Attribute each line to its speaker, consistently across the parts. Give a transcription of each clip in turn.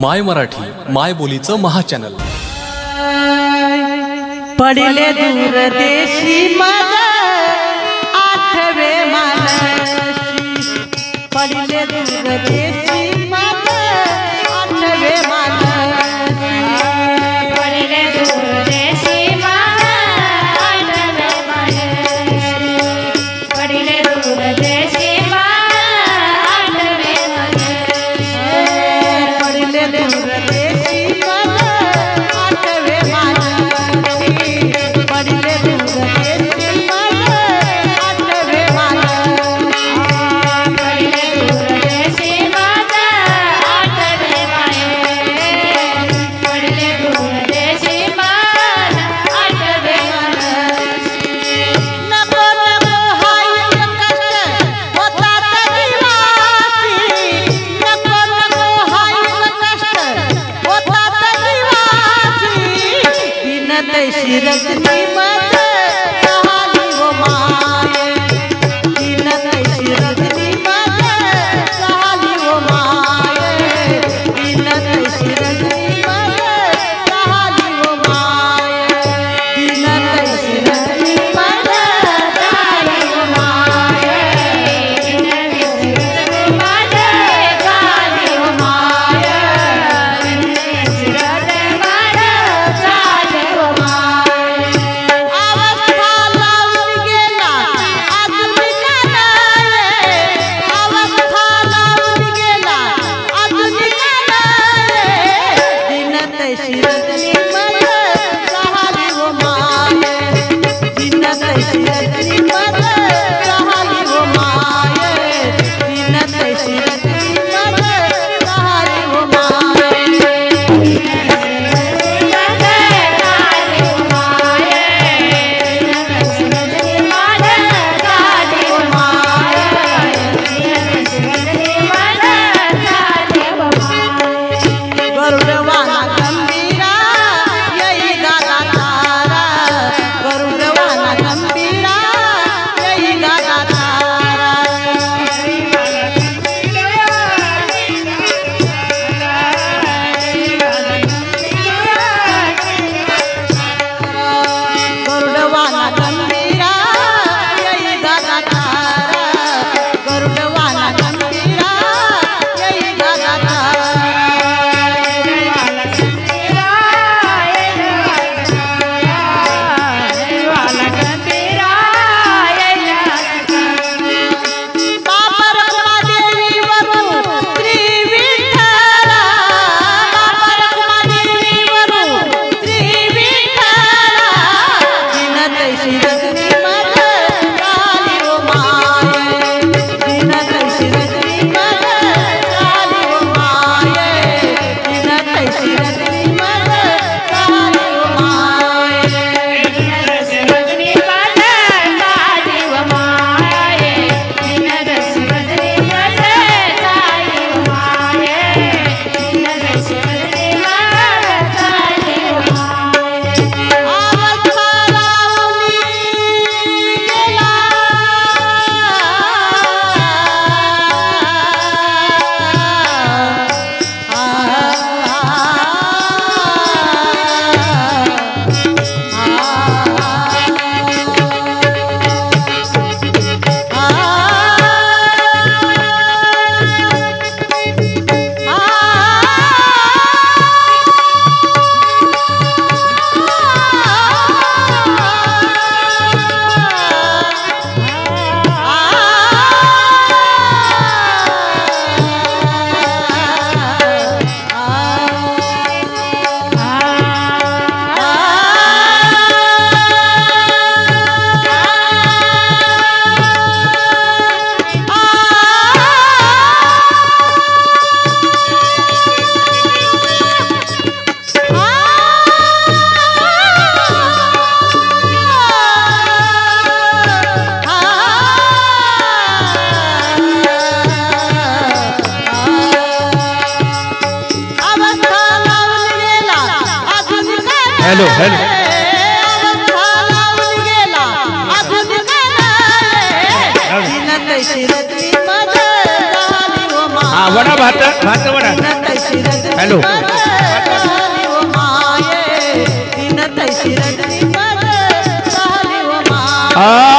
Speaker 1: My Marathi माय बोलीचं
Speaker 2: महा channel पडले दूर देशी माझा आठवे
Speaker 3: माझा पडले
Speaker 2: दूर देशी रगन
Speaker 4: हाँ वड़ा भात भात वड़ा हेलो आ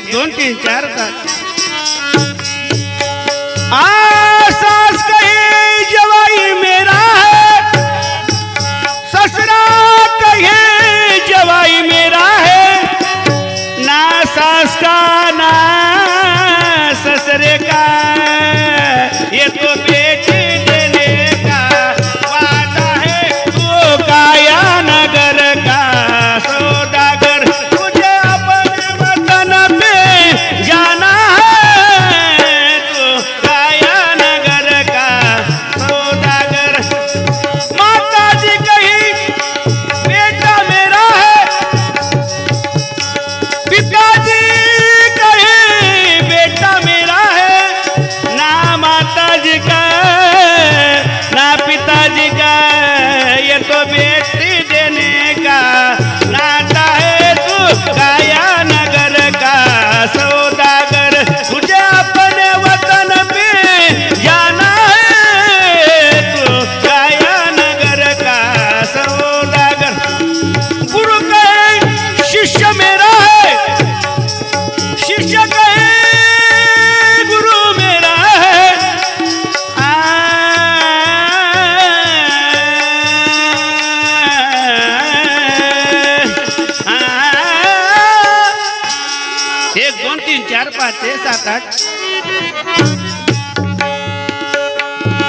Speaker 4: एक दोन तीन, चार का। सास कहे जवाई मेरा है। ससरा कहे जवाई मेरा है। ना सास का, ना ससरे का। ये तो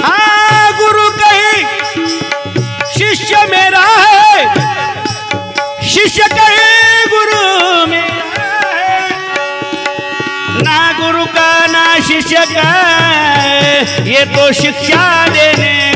Speaker 4: हाँ, गुरु कहीं शिष्य मेरा है। शिष्य कहीं गुरु मेरा ना गुरु का, ना शिष्य का ये तो शिक्षा देने